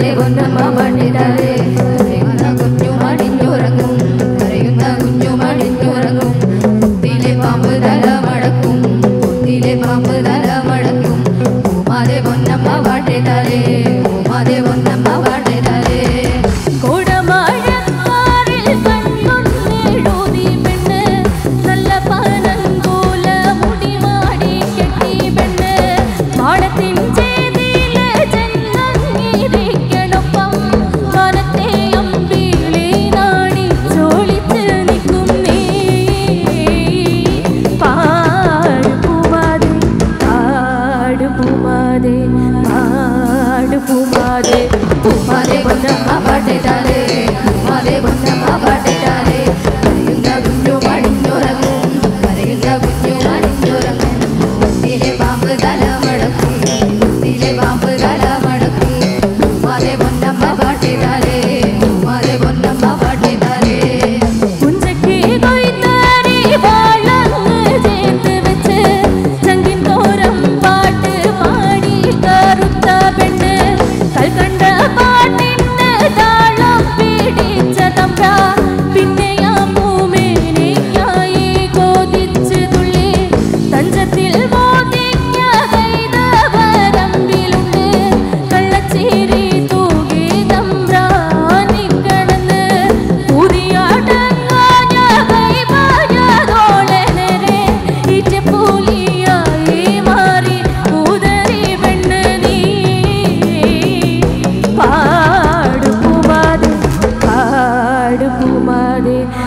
பண்ணிட்டாரே ஒன்னம்மா பண்ணிட்டாரே புமாதே ஆடு புமாதே. புமாதே கொஞ்சம் பாட்டு தாரே புமாதே கொஞ்சம்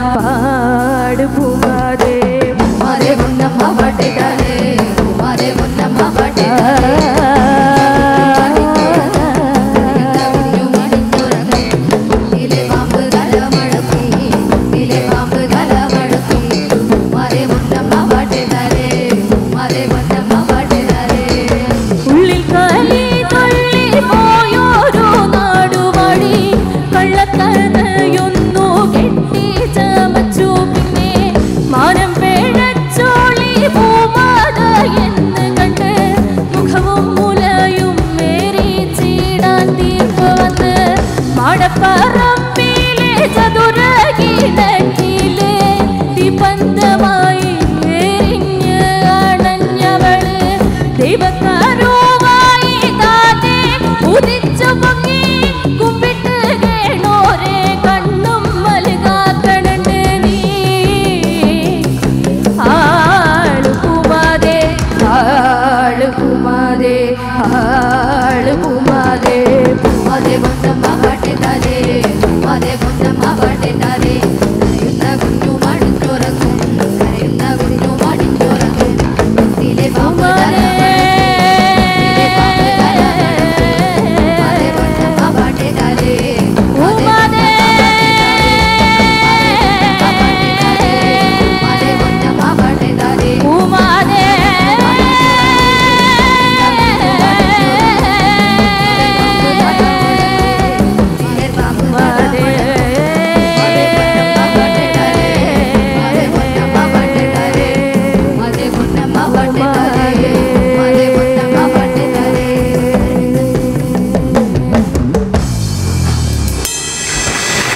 പാടുപോ ദൈവത്താരൂവായി കാതെ ഉദിച്ചു പൊങ്ങി കുമ്പിട്ട് കേണോരെ കണ്ണും മലുകാക്കണുണ്ട് നീ. ആളുകുമാതെ ആളുകുമാതെ ആളുകുമാതെ പൂമാതെ കൊണ്ടം മകാട്ടിതാതെ